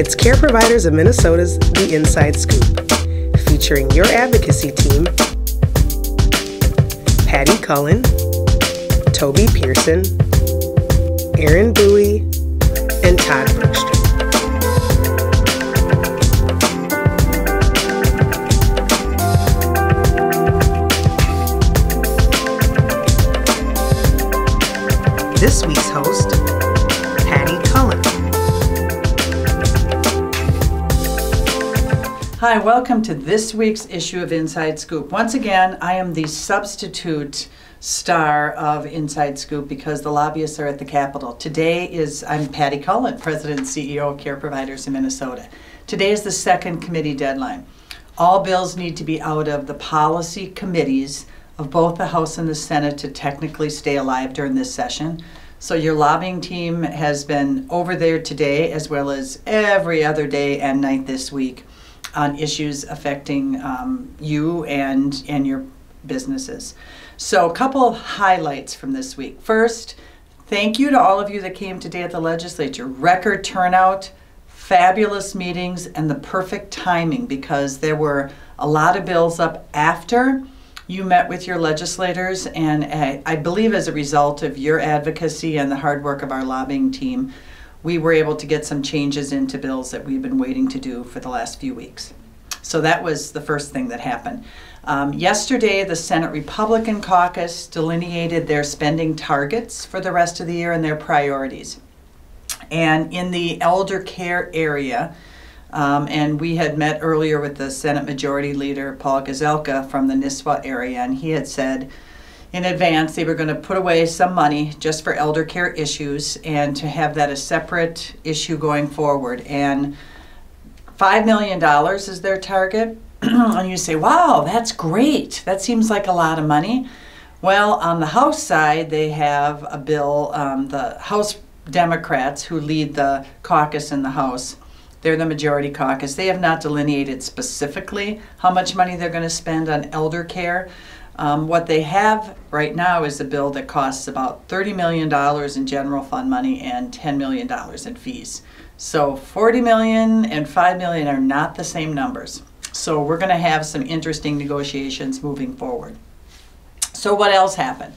It's Care Providers of Minnesota's The Inside Scoop, featuring your advocacy team Patti Cullen, Toby Pearson, Aaron Bowie, and Todd Hi, welcome to this week's issue of Inside Scoop. Once again, I am the substitute star of Inside Scoop because the lobbyists are at the Capitol. Today is, I'm Patti Cullen, President and CEO of Care Providers in Minnesota. Today is the second committee deadline. All bills need to be out of the policy committees of both the House and the Senate to technically stay alive during this session. So your lobbying team has been over there today as well as every other day and night this week on issues affecting um, you and, and your businesses. So a couple of highlights from this week. First, thank you to all of you that came today at the legislature. Record turnout, fabulous meetings, and the perfect timing because there were a lot of bills up after you met with your legislators, and I, I believe as a result of your advocacy and the hard work of our lobbying team, we were able to get some changes into bills that we've been waiting to do for the last few weeks. So that was the first thing that happened. Um, yesterday, the Senate Republican caucus delineated their spending targets for the rest of the year and their priorities. And in the elder care area, um, and we had met earlier with the Senate Majority Leader, Paul Gazelka, from the Nisswa area, and he had said in advance they were going to put away some money just for elder care issues and to have that a separate issue going forward. And $5 million is their target. and you say, wow, that's great. That seems like a lot of money. Well, on the House side, they have a bill, um, the House Democrats who lead the caucus in the House they're the majority caucus. They have not delineated specifically how much money they're going to spend on elder care. Um, what they have right now is a bill that costs about $30 million in general fund money and $10 million in fees. So 40 million and 5 million are not the same numbers. So we're going to have some interesting negotiations moving forward. So what else happened?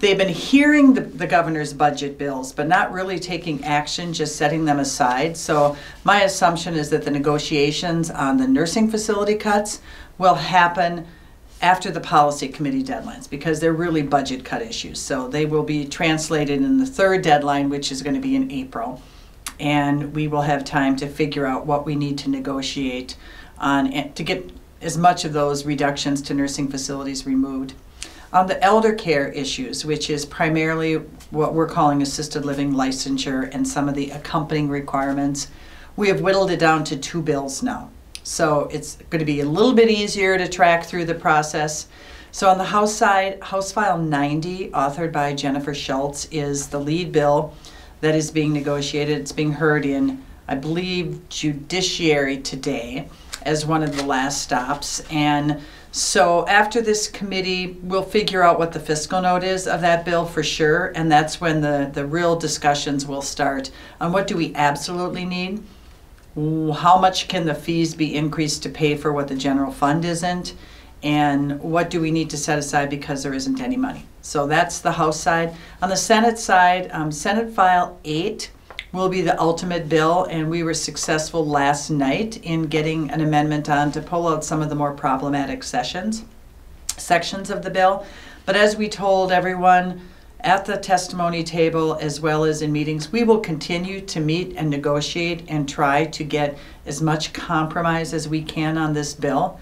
they've been hearing the, the, governor's budget bills, but not really taking action, just setting them aside. So my assumption is that the negotiations on the nursing facility cuts will happen after the policy committee deadlines because they're really budget cut issues. So they will be translated in the third deadline, which is going to be in April. And we will have time to figure out what we need to negotiate on to get as much of those reductions to nursing facilities removed on the elder care issues, which is primarily what we're calling assisted living licensure and some of the accompanying requirements, we have whittled it down to two bills now. So it's going to be a little bit easier to track through the process. So on the House side, House File 90, authored by Jennifer Schultz, is the lead bill that is being negotiated. It's being heard in, I believe, Judiciary today as one of the last stops. And so after this committee, we'll figure out what the fiscal note is of that bill for sure, and that's when the, the real discussions will start on what do we absolutely need, how much can the fees be increased to pay for what the general fund isn't, and what do we need to set aside because there isn't any money. So that's the House side. On the Senate side, um, Senate File 8 will be the ultimate bill, and we were successful last night in getting an amendment on to pull out some of the more problematic sessions, sections of the bill. But as we told everyone at the testimony table as well as in meetings, we will continue to meet and negotiate and try to get as much compromise as we can on this bill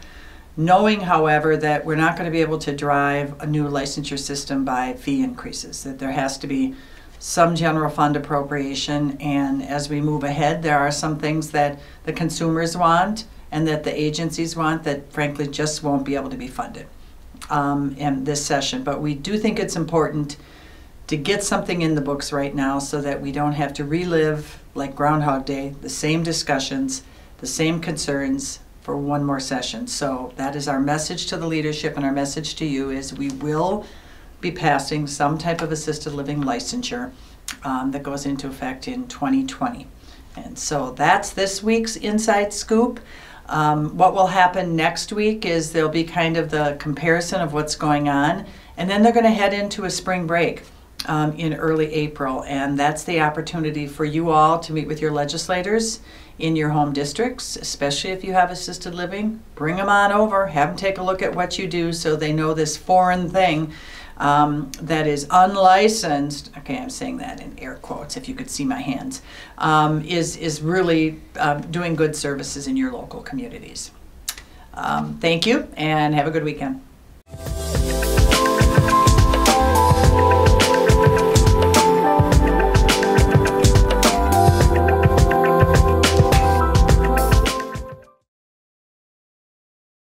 knowing, however, that we're not going to be able to drive a new licensure system by fee increases, that there has to be some general fund appropriation, and as we move ahead, there are some things that the consumers want and that the agencies want that frankly just won't be able to be funded um, in this session. But we do think it's important to get something in the books right now so that we don't have to relive, like Groundhog Day, the same discussions, the same concerns for one more session. So that is our message to the leadership and our message to you is we will be passing some type of assisted living licensure um, that goes into effect in 2020. And so that's this week's Inside Scoop. Um, what will happen next week is there'll be kind of the comparison of what's going on, and then they're going to head into a spring break um, in early April, and that's the opportunity for you all to meet with your legislators in your home districts, especially if you have assisted living. Bring them on over, have them take a look at what you do so they know this foreign thing um, that is unlicensed. Okay, I'm saying that in air quotes if you could see my hands. Um, is is really um, doing good services in your local communities. Um, thank you, and have a good weekend.